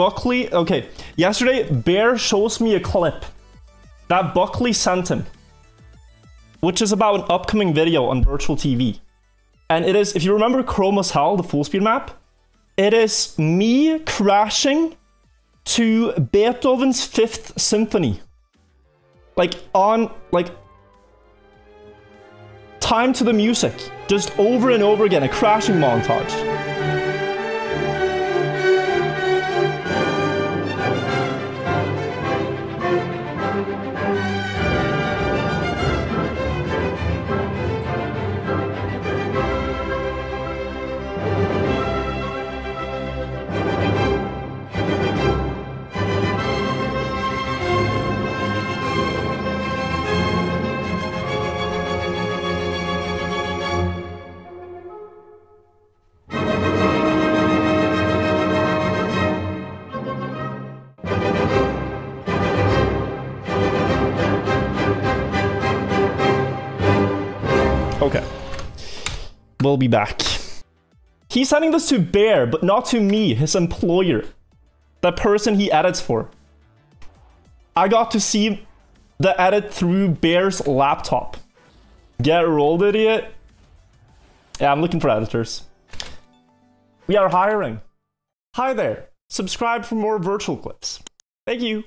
Buckley. Okay, yesterday Bear shows me a clip that Buckley sent him, which is about an upcoming video on Wirtual TV. And it is, if you remember Chroma's Hell, the full speed map, it is me crashing to Beethoven's Fifth Symphony. Like on, like, time to the music, just over and over again, a crashing montage. Okay. We'll be back. He's sending this to Bear, but not to me, his employer. The person he edits for. I got to see the edit through Bear's laptop. Get rolled, idiot. Yeah, I'm looking for editors. We are hiring. Hi there. Subscribe for more Wirtual clips. Thank you.